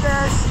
Sisters.